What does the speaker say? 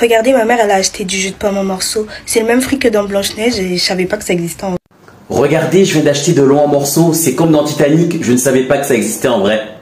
Regardez, ma mère, elle a acheté du jus de pomme en morceaux. C'est le même fruit que dans Blanche-Neige et je savais pas que ça existait en Regardez, je viens d'acheter de l'eau en morceaux. C'est comme dans Titanic, je ne savais pas que ça existait en vrai.